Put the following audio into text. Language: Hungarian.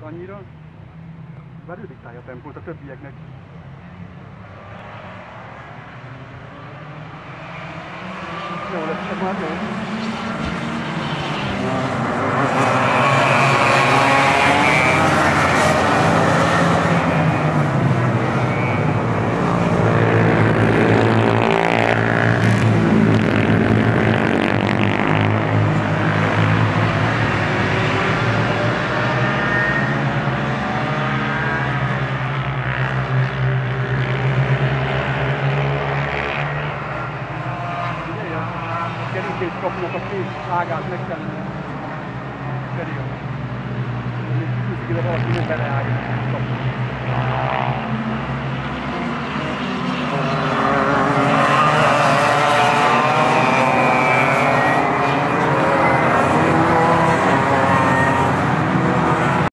az annyira, már ő diktálja a tempót a többieknek. Jó lesz, ez már jó. Figyelj, a kerítés kapunak a két ágát meg kellene cserélni. Még kicsit ide valaki ne beleálljon a kaput.